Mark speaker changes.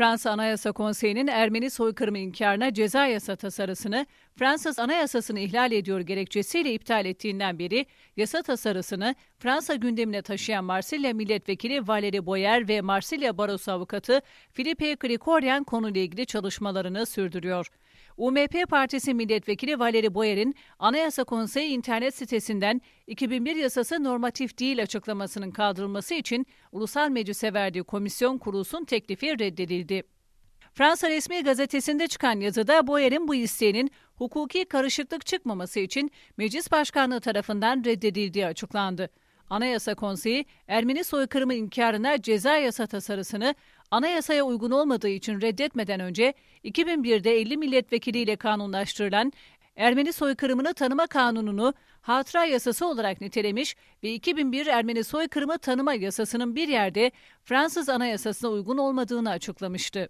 Speaker 1: Fransa Anayasa Konseyi'nin Ermeni soykırımı inkarına ceza yasa tasarısını Fransız Anayasasını ihlal ediyor gerekçesiyle iptal ettiğinden beri yasa tasarısını Fransa gündemine taşıyan Marsilya Milletvekili Valérie Boyer ve Marsilya Barosu avukatı Philippe Grigoryan konuyla ilgili çalışmalarını sürdürüyor. UMP Partisi Milletvekili Valeri Boyer'in Anayasa Konseyi internet sitesinden 2001 yasası normatif değil açıklamasının kaldırılması için Ulusal Meclis'e verdiği komisyon kurulsun teklifi reddedildi. Fransa resmi gazetesinde çıkan yazıda Boyer'in bu isteğinin hukuki karışıklık çıkmaması için meclis başkanlığı tarafından reddedildiği açıklandı. Anayasa Konseyi Ermeni soykırımı inkarına ceza yasa tasarısını anayasaya uygun olmadığı için reddetmeden önce 2001'de 50 milletvekiliyle kanunlaştırılan Ermeni soykırımını tanıma kanununu hatıra yasası olarak nitelemiş ve 2001 Ermeni soykırımı tanıma yasasının bir yerde Fransız anayasasına uygun olmadığını açıklamıştı.